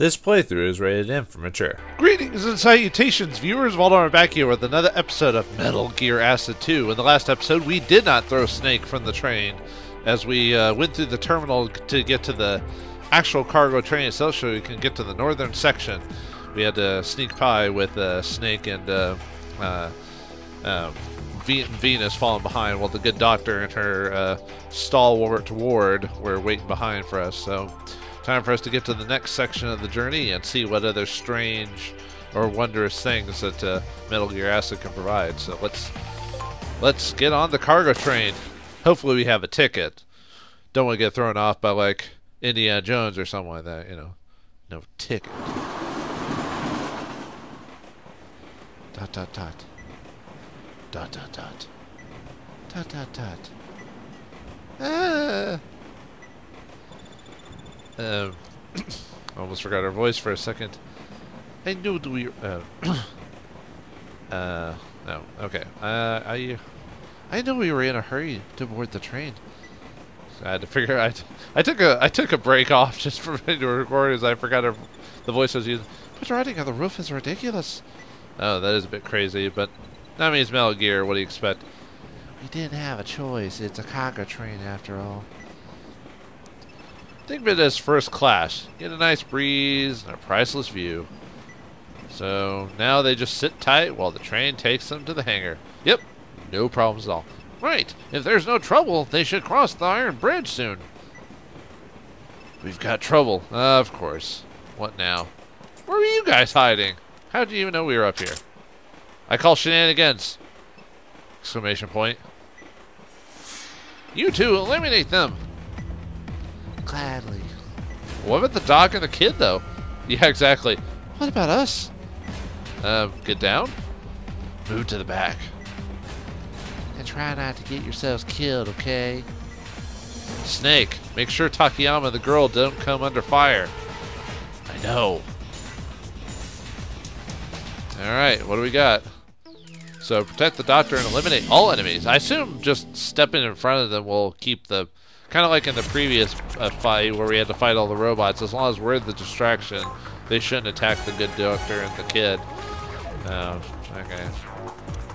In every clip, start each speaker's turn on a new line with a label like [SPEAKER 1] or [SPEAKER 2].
[SPEAKER 1] This playthrough is rated M for mature.
[SPEAKER 2] Greetings and salutations, viewers. Vauldemare back here with another episode of Metal Gear Acid 2. In the last episode, we did not throw Snake from the train as we uh, went through the terminal to get to the actual cargo train itself so we can get to the northern section. We had to sneak by with uh, Snake and uh, uh, um, Ve- Venus falling behind while the good doctor and her uh, stalwart ward were waiting behind for us. So, time for us to get to the next section of the journey and see what other strange or wondrous things that uh, Metal Gear Acid can provide. So let's let's get on the cargo train. Hopefully, we have a ticket. Don't want to get thrown off by like Indiana Jones or something like that. You know, no ticket. Dot dot dot. Dot dot dot. Dot dot dot. Ah. Um, almost forgot our voice for a second. I knew we. Uh, uh, no. Okay. Uh, I. I know we were in a hurry to board the train. So I had to figure. I, I took a I took a break off just for me to record as I forgot our, the voice was using. But riding on the roof is ridiculous. Oh, that is a bit crazy, but that means Metal Gear. What do you expect? We didn't have a choice. It's a cargo train after all. Think of it as first class. Get a nice breeze and a priceless view. So now they just sit tight while the train takes them to the hangar. Yep, no problems at all. Right, if there's no trouble, they should cross the Iron Bridge soon. We've got trouble. of course. What now? Where were you guys hiding? How do you even know we were up here? I call shenanigans! Exclamation point. You two, eliminate them! Gladly. What about the dog and the kid, though? Yeah, exactly. What about us? Um, get down? Move to the back. And try not to get yourselves killed, okay? Snake, make sure Takiyama and the girl don't come under fire. I know. Alright, what do we got? So protect the doctor and eliminate all enemies. I assume just stepping in front of them will keep the kind of like in the previous uh, fight where we had to fight all the robots. As long as we're the distraction, they shouldn't attack the good doctor and the kid. Uh, okay.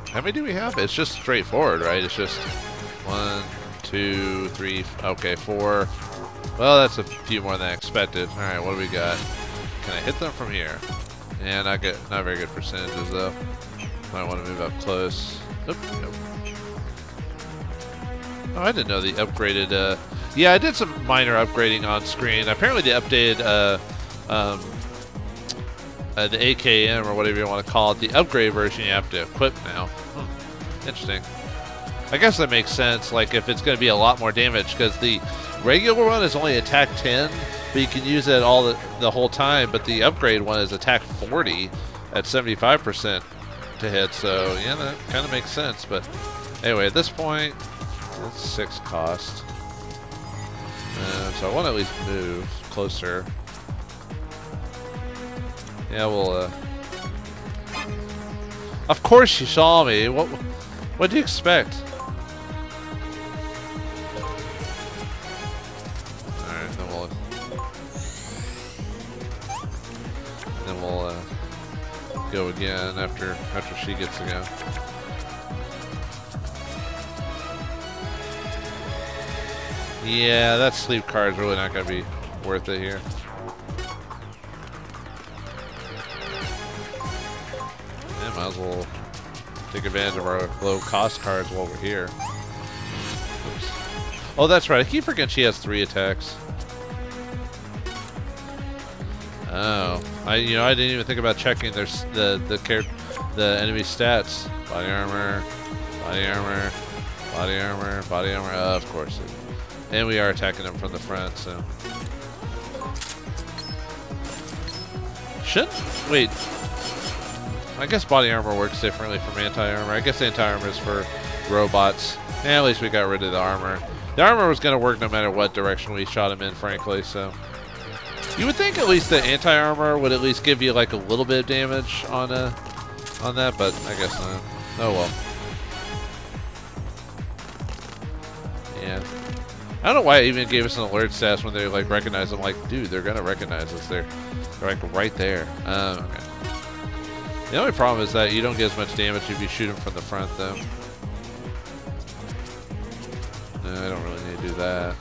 [SPEAKER 2] How many do we have? It's just straightforward, right? It's just one, two, three. Okay, four. Well, that's a few more than I expected. All right, what do we got? Can I hit them from here? Yeah, not good. Not very good percentages though. Might want to move up close. Oop, nope. Oh, I didn't know the upgraded. Uh, yeah, I did some minor upgrading on screen. Apparently, they updated uh, um, uh, the AKM or whatever you want to call it. The upgrade version you have to equip now. Hmm. Interesting. I guess that makes sense. Like if it's going to be a lot more damage because the regular one is only attack 10, but you can use it all the, the whole time. But the upgrade one is attack 40 at 75% to hit. So yeah, that kind of makes sense. But anyway, at this point, that's six cost. Uh, so I want to at least move closer. Yeah, well, uh... Of course you saw me. What what do you expect? Alright, then we'll... Then we'll, uh, go again after, after she gets to go. Yeah, that sleep card card's really not gonna be worth it here. Yeah, might as well take advantage of our low cost cards while we're here. Oops. Oh, that's right. I keep forgetting she has three attacks. Oh, I you know I didn't even think about checking their the the the enemy stats. Body armor, body armor, body armor, body armor. Uh, of course. And we are attacking them from the front, so. Should wait. I guess body armor works differently from anti-armor. I guess anti-armor is for robots. And at least we got rid of the armor. The armor was going to work no matter what direction we shot him in, frankly, so. You would think at least the anti-armor would at least give you like a little bit of damage on a, on that, but I guess not. Oh well. Yeah. I don't know why it even gave us an alert status when they like recognize them. Like, dude, they're gonna recognize us. They're, they're like right there. Um, okay. The only problem is that you don't get as much damage if you shoot them from the front, though. I don't really need to do that.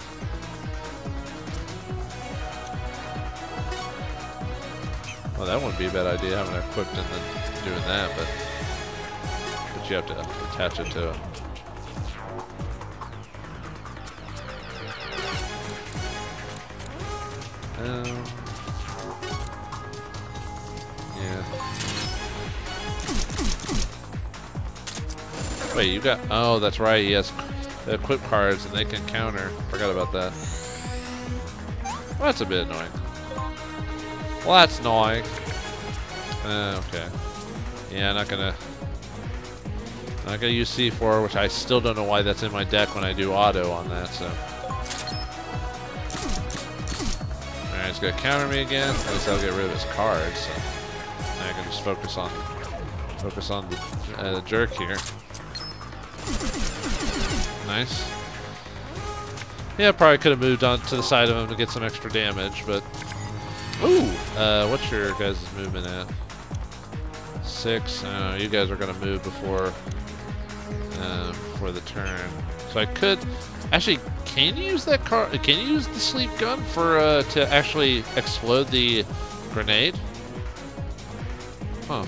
[SPEAKER 2] Well, that wouldn't be a bad idea having it equipped and then doing that, but but you have to attach it to it. Um, yeah. Wait, you got? Oh, that's right. Yes, the equip cards and they can counter. Forgot about that. Well, that's a bit annoying. Well, that's annoying. Uh, okay. Yeah, not gonna. Not gonna use C4, which I still don't know why that's in my deck when I do auto on that. So. He's gonna counter me again. At least I'll get rid of his cards. So I can just focus on focus on the, uh, the jerk here. Nice. Yeah, probably could have moved on to the side of him to get some extra damage, but Ooh! Uh, what's your guys' movement at? Six. Uh, you guys are gonna move before, uh, before the turn. So I could, actually, can you use that car? Can you use the sleep gun for uh, to actually explode the grenade? Huh.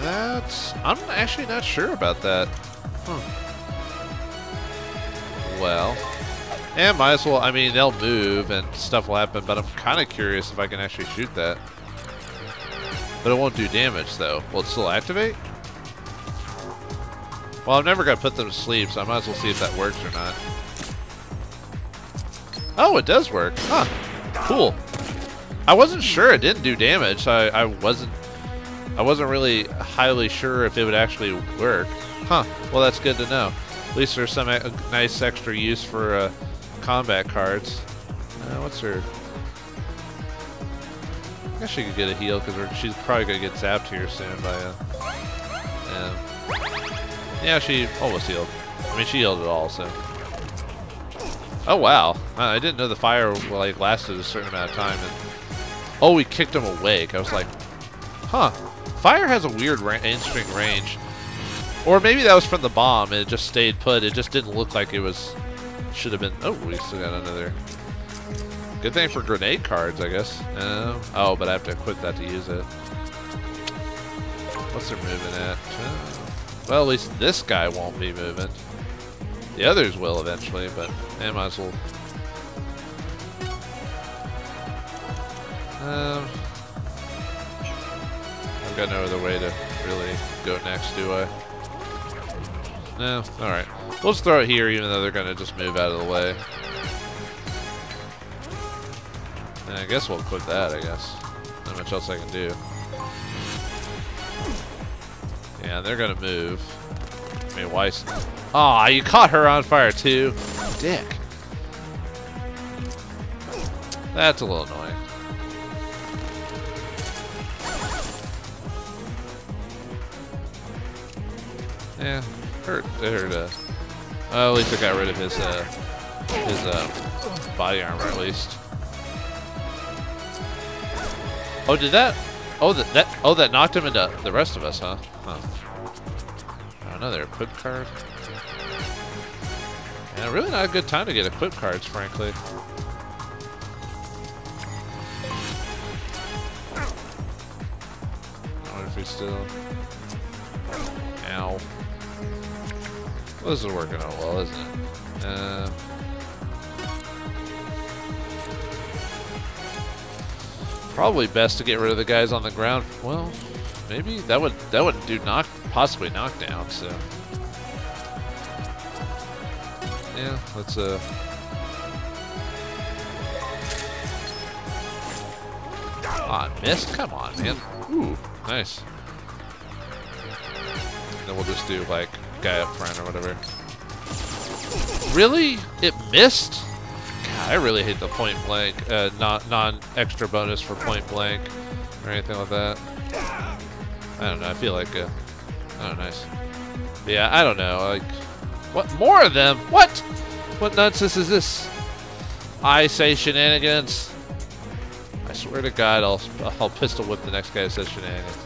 [SPEAKER 2] That's. I'm actually not sure about that. Huh. Well. And might as well, I mean, they'll move and stuff will happen, but I'm kind of curious if I can actually shoot that. But it won't do damage, though. Will it still activate? Well, I'm never going to put them to sleep, so I might as well see if that works or not. Oh, it does work. Huh. Cool. I wasn't sure it didn't do damage, so I, I wasn't I wasn't really highly sure if it would actually work. Huh. Well, that's good to know. At least there's some e nice extra use for uh, combat cards. Uh, what's her? I guess she could get a heal because she's probably gonna get zapped here soon by a. um, yeah, she almost healed. I mean, she healed it all, so. Oh wow! I didn't know the fire like lasted a certain amount of time. And oh, we kicked him awake. I was like, huh? Fire has a weird ra interesting range. Or maybe that was from the bomb and it just stayed put. It just didn't look like it was should have been. Oh, we still got another. Good thing for grenade cards, I guess. Uh, oh, but I have to equip that to use it. What's their moving at? Uh, well, at least this guy won't be moving. The others will eventually, but I might as well. Um, I've got no other way to really go next, do I? No? Alright. We'll throw it here even though they're going to just move out of the way. And I guess we'll quit that, I guess. Not much else I can do. Yeah, they're to move. I mean, Weiss... Aw, you caught her on fire too. Dick. That's a little annoying. Yeah, hurt. Hurt. Uh, well, at least I got rid of his uh, his uh, body armor at least. Oh, did that? Oh, that that oh that knocked him into the rest of us, huh? Huh. Another equip card. Yeah, really not a good time to get equip cards, frankly. I wonder if he's still. Ow. Well, this is working out well, isn't it? Uh, probably best to get rid of the guys on the ground. Well, maybe that would that would do knock possibly knockdown. So yeah, let's uh. Ah, missed. Come on, man. Ooh, nice. Then we'll just do like guy up front or whatever. Really? It missed? God, I really hate the point blank, uh, not non-extra bonus for point blank or anything like that. I don't know. I feel like, uh, oh, nice. Yeah, I don't know. Like, What? More of them? What? What nonsense is this? I say shenanigans. I swear to God, I'll I'll pistol whip the next guy that says shenanigans.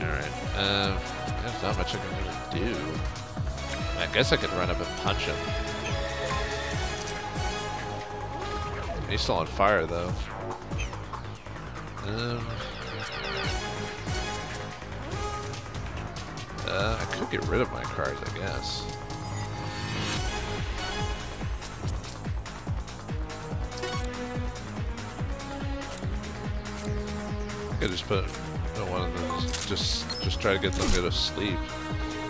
[SPEAKER 2] All right. Um, there's not much I can really do. I guess I could run up and punch him. He's still on fire though. Um. Uh, I could get rid of my cards, I guess. I could just put one of those. Just, just try to get them to go to sleep.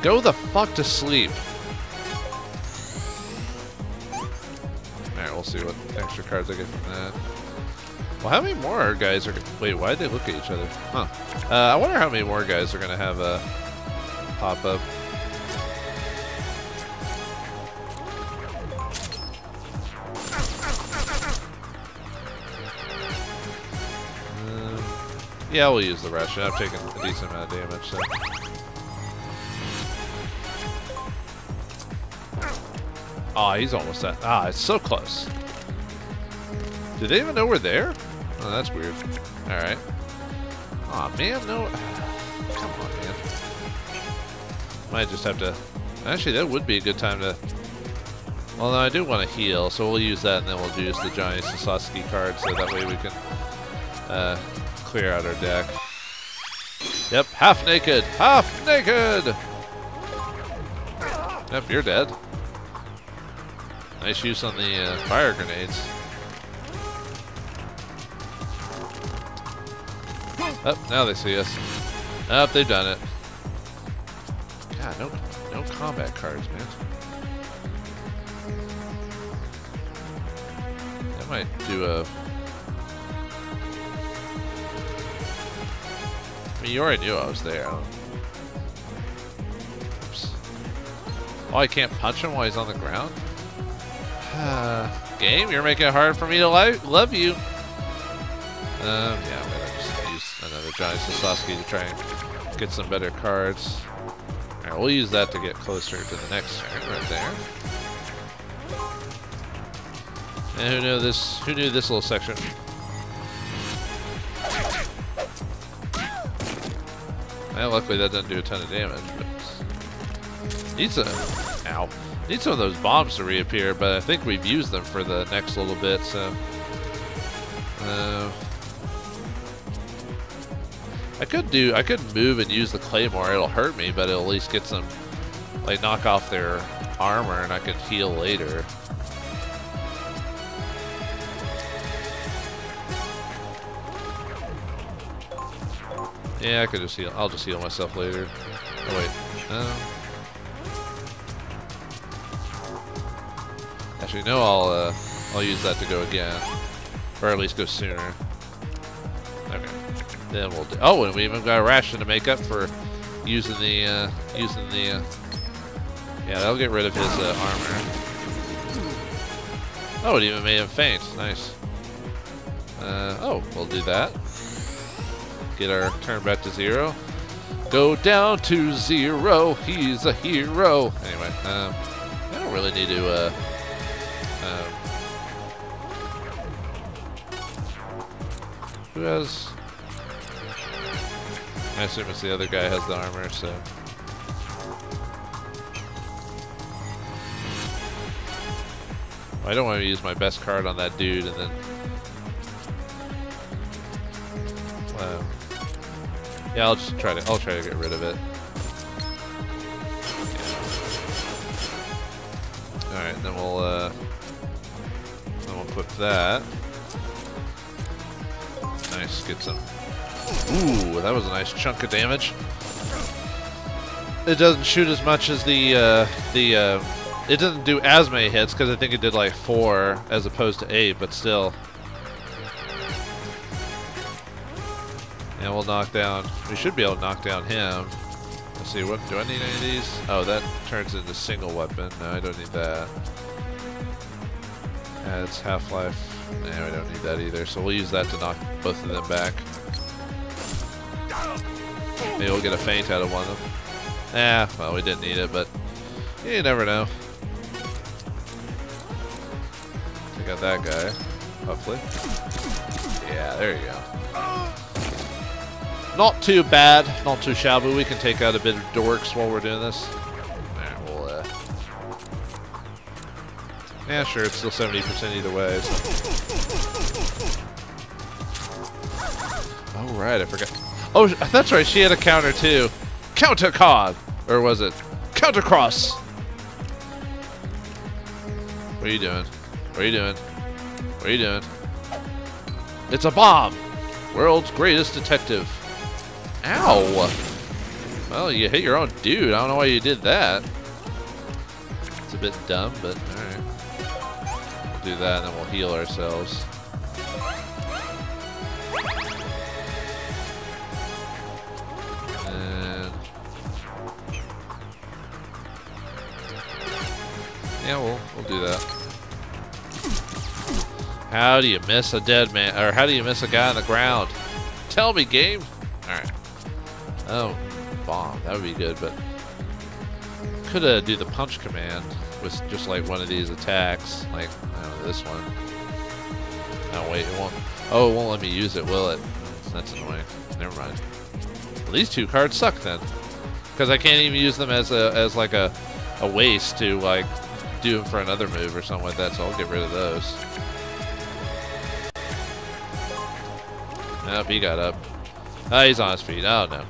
[SPEAKER 2] Go the fuck to sleep. Alright, we'll see what extra cards I get from that. Well, how many more guys are... Wait, why did they look at each other? Huh. Uh, I wonder how many more guys are going to have a pop up. Um, yeah, we'll use the ration. I've taken a decent amount of damage, so... Oh, he's almost at. Ah, it's so close. Do they even know we're there? Oh, that's weird. Alright. Aw, oh, man, no. Might just have to. Actually, that would be a good time to. Well, no, I do want to heal, so we'll use that and then we'll use the Johnny Sasaki card so that way we can uh, clear out our deck. Yep, half naked! Half naked! Yep, you're dead. Nice use on the uh, fire grenades. Oh, now they see us. Oh, they've done it. No, no combat cards, man. That might do a... I mean, you already knew I was there. I Oops. Oh, I can't punch him while he's on the ground? Game, you're making it hard for me to love you. Um, yeah, I'm gonna just use another Johnny Sasaki to try and get some better cards. We'll use that to get closer to the next turn right there. And who knew this who knew this little section? Well, luckily that doesn't do a ton of damage, but needs a ow. Need some of those bombs to reappear, but I think we've used them for the next little bit, so... Uh, I could do, I could move and use the claymore, it'll hurt me, but it'll at least get some, like knock off their armor and I could heal later. Yeah, I could just heal, I'll just heal myself later. Oh wait, um... Actually, no, I'll uh, I'll use that to go again, or at least go sooner. Okay, then we'll do. Oh, and we even got a ration to make up for using the uh, using the. Uh, yeah, that'll get rid of his uh, armor. Oh, it even made him faint. Nice. Uh, oh, we'll do that. Get our turn back to zero. Go down to zero. He's a hero. Anyway, um, I don't really need to. Uh, um, who has... I assume it's the other guy has the armor, so... I don't want to use my best card on that dude and then... Well, yeah, I'll just try to. I'll try to get rid of it. Yeah. All right, then we'll. Uh, then we'll equip that. Nice, get some. Ooh, that was a nice chunk of damage. It doesn't shoot as much as the uh, the. Uh, it doesn't do as many hits because I think it did like four as opposed to eight, but still. And we'll knock down. We should be able to knock down him. Let's see. What do I need any of these? Oh, that turns into single weapon. No, I don't need that. Adds Half-Life. Nah, we don't need that either, so we'll use that to knock both of them back. Maybe we'll get a faint out of one of them. Yeah, well, we didn't need it, but you never know. I got that guy, hopefully. Yeah, there you go. Not too bad, not too shabby. We can take out a bit of dorks while we're doing this. Nah, we'll, uh... Yeah, sure, it's still 70% either way. So... Alright, I forgot. Oh, that's right, she had a counter, too. Counter card! Or was it? Counter cross! What are you doing? What are you doing? What are you doing? It's a bomb! World's greatest detective. Ow! Well, you hit your own dude. I don't know why you did that. It's a bit dumb, but alright. We'll do that and then we'll heal ourselves. Yeah, we'll, we'll do that. How do you miss a dead man? Or how do you miss a guy on the ground? Tell me, game. Alright. Oh, bomb. That would be good, but... Could uh, do the punch command with just like one of these attacks. Like, know, this one. Oh, wait, it won't... Oh, it won't let me use it, will it? That's annoying. Never mind. Well, these two cards suck then. Because I can't even use them as a as like a, a waste to like do them for another move or something like that, so I'll get rid of those. Nope, he got up. Oh, he's on his feet. Oh, no.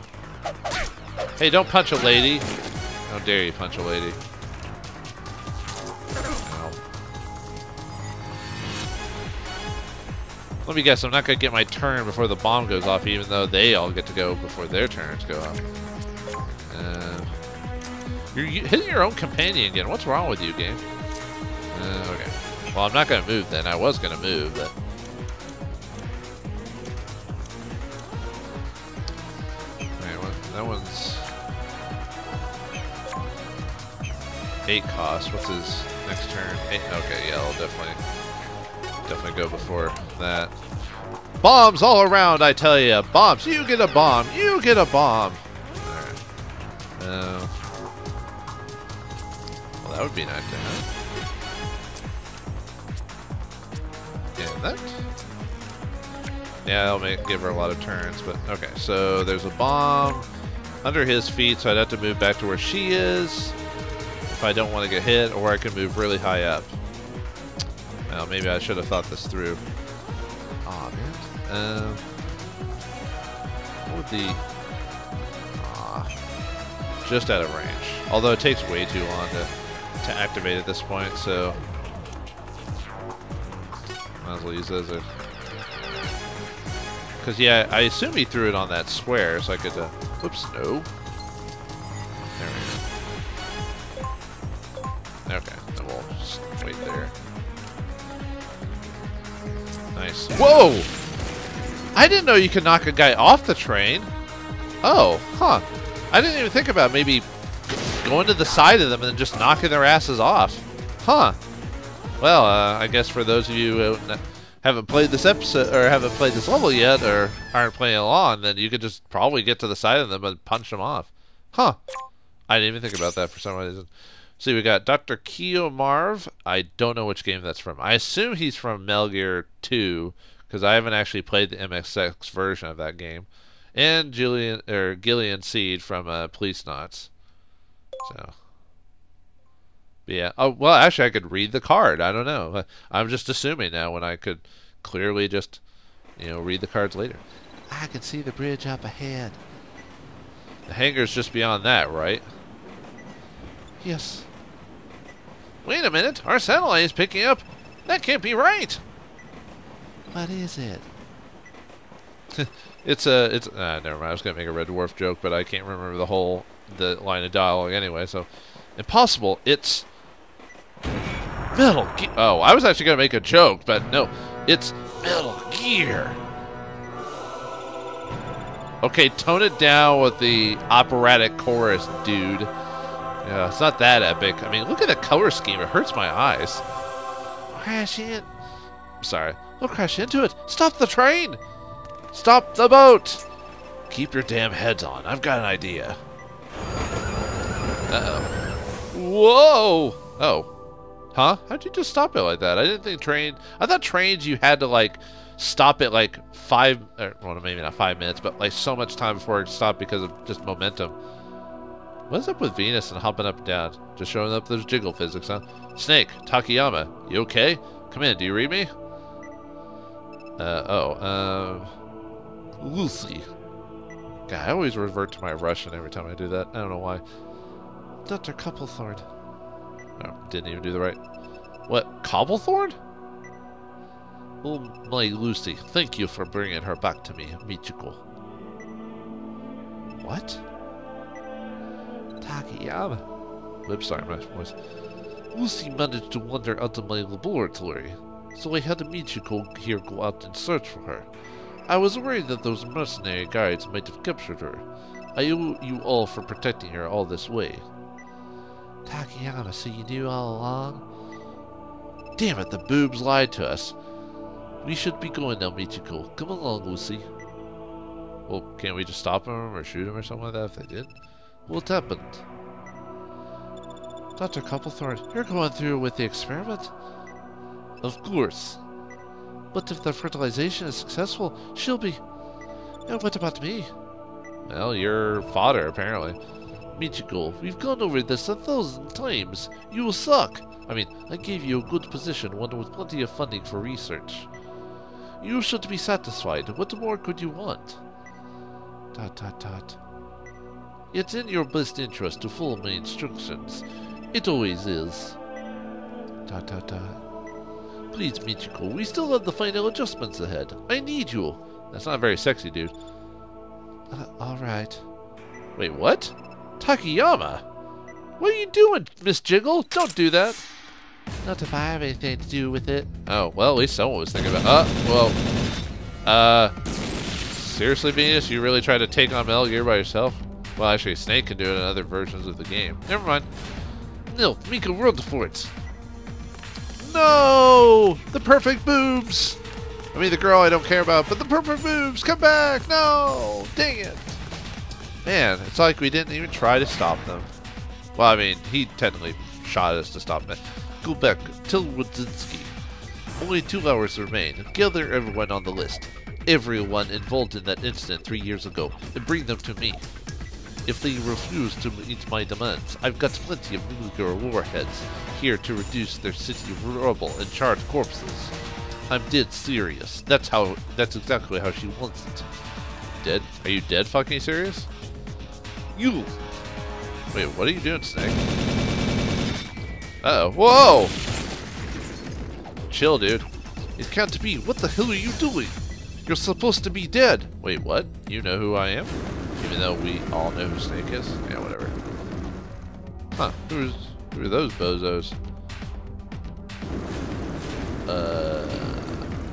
[SPEAKER 2] Hey, don't punch a lady. How dare you punch a lady. Let me guess, I'm not going to get my turn before the bomb goes off, even though they all get to go before their turns go off. You're hitting your own companion again. What's wrong with you, game? Uh, okay. Well, I'm not going to move then. I was going to move, but... That one's eight cost. What's his next turn? Eight. Okay, yeah, I'll definitely definitely go before that. Bombs all around, I tell you. Bombs. You get a bomb. You get a bomb. All right. Uh, well, that would be nice to have. And that. Yeah, I'll make give her a lot of turns, but okay. So there's a bomb under his feet, so I'd have to move back to where she is if I don't want to get hit, or I can move really high up. Well, maybe I should have thought this through. Aw, man. Um, what the... Aw. Just out of range. Although it takes way too long to, activate at this point, so... Might as well use those. Because, yeah, I assume he threw it on that square, so I could... Uh, Whoops, no. There we go. Okay, then we'll just wait there. Nice. Whoa! I didn't know you could knock a guy off the train. Oh, huh. I didn't even think about maybe going to the side of them and just knocking their asses off. Huh. Well, uh, I guess for those of you who haven't played this episode or haven't played this level yet or aren't playing along, then you could just probably get to the side of them and punch them off. Huh. I didn't even think about that for some reason. See, we got Dr. Kio Marv. I don't know which game that's from. I assume he's from Metal Gear 2 because I haven't actually played the MSX version of that game. And Julian or Gillian Seed from uh, Policenauts. So yeah. Oh, well, actually, I could read the card. I don't know. I'm just assuming now when I could clearly just, you know, read the cards later. I can see the bridge up ahead. The hangar's just beyond that, right? Yes. Wait a minute. Our satellite is picking up. That can't be right. What is it? it's a. It's. Uh, never mind. I was gonna make a Red Dwarf joke, but I can't remember the whole the line of dialogue anyway. So, impossible. It's Metal Gear. Oh, I was actually going to make a joke, but no. It's Metal Gear. Okay, tone it down with the operatic chorus, dude. Yeah, it's not that epic. I mean, look at the color scheme. It hurts my eyes. Crash in. Sorry. Don't crash into it. Stop the train. Stop the boat. Keep your damn heads on. I've got an idea. Uh-oh. Whoa! Oh. Huh? How'd you just stop it like that? I didn't think train. I thought trains you had to like stop it like five, or, well, maybe not five minutes, but like so much time before it stopped because of just momentum. What's up with Venus and hopping up and down? Just showing up those jiggle physics, huh? Snake, Takiyama, you okay? Come in, do you read me? Uh, oh, um, Lucy. God, I always revert to my Russian every time I do that. I don't know why. Dr. Couplethorn. Oh, didn't even do the right. What, Cobblethorn? Oh, my Lucy, thank you for bringing her back to me, Michiko. What? Takiyama. Whoops, sorry, my voice. Lucy managed to wander out of my laboratory, so I had Michiko here go out and search for her. I was worried that those mercenary guards might have captured her. I owe you all for protecting her all this way. Takiyama, so you knew all along? Damn it, the boobs lied to us. We should be going now, Michiko. Come along, Lucy. Well, can't we just stop them or shoot them or something like that if they did? What happened? Dr. Couplethorn, you're going through with the experiment? Of course. But if the fertilization is successful, she'll be... And what about me? Well, you're fodder, apparently. Michiko, we've gone over this a thousand times. You suck. I mean, I gave you a good position, one with plenty of funding for research. You should be satisfied. What more could you want? Dot dot dot. It's in your best interest to follow my instructions. It always is. Dot dot dot. Please, Michiko, we still have the final adjustments ahead. I need you. That's not very sexy, dude. Uh, alright. Wait, what? Takiyama? What are you doing, Miss Jiggle? Don't do that. Not if I have anything to do with it. Oh, well, at least someone was thinking about Uh, well. Uh, seriously, Venus? You really tried to take on Metal Gear by yourself? Well, actually, Snake can do it in other versions of the game. Never mind. No, Mika rolled for it. No! The perfect boobs! I mean, the girl I don't care about, but the perfect boobs! Come back! No! Dang it! Man, it's like we didn't even try to stop them. Well, I mean, he technically shot us to stop it. Go back, tell Wadzinski. Only two hours remain. Gather everyone on the list. Everyone involved in that incident three years ago, and bring them to me. If they refuse to meet my demands, I've got plenty of nuclear warheads here to reduce their city of rubble and charred corpses. I'm dead serious. That's how. That's exactly how she wants it. Dead? Are you dead? Fucking serious? You. Wait, what are you doing, Snake? Uh oh. Whoa! Chill, dude. It can't be. What the hell are you doing? You're supposed to be dead. Wait, what? You know who I am? Even though we all know who Snake is? Yeah, whatever. Huh. Who's, who are those bozos? Uh,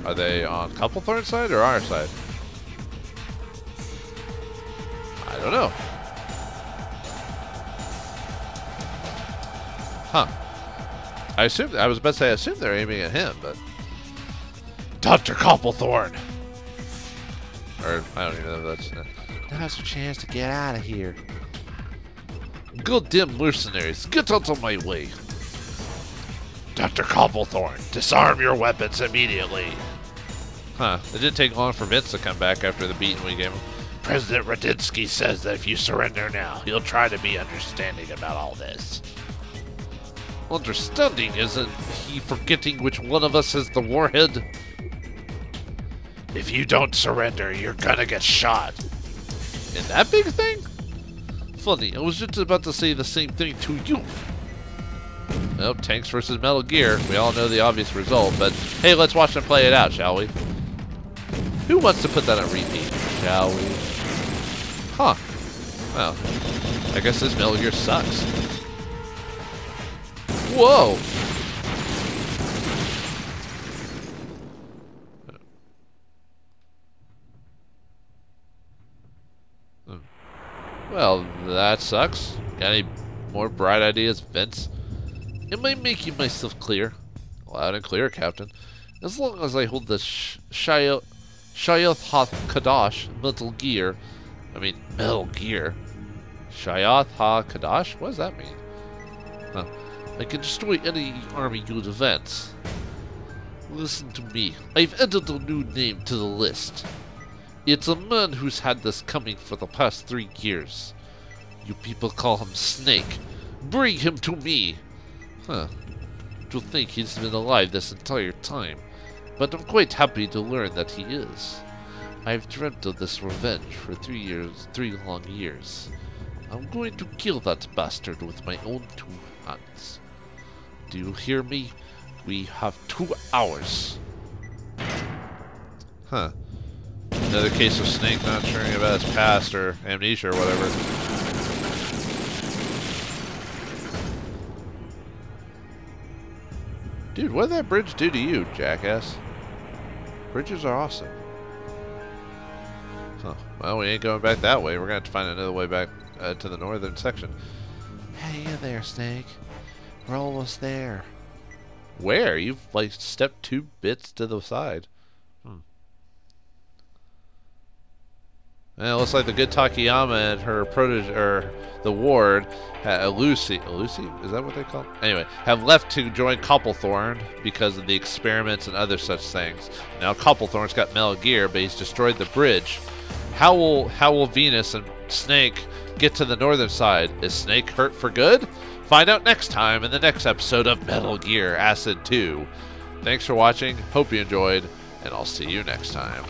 [SPEAKER 2] are they on Couplethorn side or our side? I don't know. Huh. I assume I was about to say I assume they're aiming at him, but Dr. Couplethorn. Or I don't even know if that's now's your chance to get out of here. Goddamn mercenaries, get out of my way. Dr. Couplethorn, disarm your weapons immediately. Huh, it didn't take long for Vince to come back after the beating we gave him. President Radinsky says that if you surrender now, he'll try to be understanding about all this. Understanding isn't he forgetting which one of us is the warhead? If you don't surrender, you're gonna get shot. In that big thing? Funny, I was just about to say the same thing to you. Well, tanks versus Metal Gear. We all know the obvious result, but hey, let's watch them play it out, shall we? Who wants to put that on repeat? Shall we? Huh. Well, I guess this Metal Gear sucks. Whoa! Well, that sucks. Got any more bright ideas, Vince? Am I making myself clear? Loud and clear, Captain. As long as I hold the sh Shayoth Kadash Metal Gear, I mean, Metal Gear. Shayoth Ha Kadash? What does that mean? Huh. I can destroy any army you advance. Listen to me. I've added a new name to the list. It's a man who's had this coming for the past three years. You people call him Snake. Bring him to me! Huh. To think he's been alive this entire time. But I'm quite happy to learn that he is. I've dreamt of this revenge for three years, three long years. I'm going to kill that bastard with my own two hands. Do you hear me? We have two hours. Huh. Another case of Snake not sharing about his past or amnesia or whatever. Dude, what did that bridge do to you, jackass? Bridges are awesome. Huh. Well, we ain't going back that way. We're going to have to find another way back uh, to the northern section. Hey there, Snake. We're almost there. Where? You've, like, stepped two bits to the side. And it looks like the good Takiyama and her protege, or the ward, uh, Lucy, Lucy, is that what they call? It? Anyway, have left to join Copplethorn because of the experiments and other such things. Now Copplethorn's got Metal Gear, but he's destroyed the bridge. How will how will Venus and Snake get to the northern side? Is Snake hurt for good? Find out next time in the next episode of Metal Gear Acid 2. Thanks for watching. Hope you enjoyed, and I'll see you next time.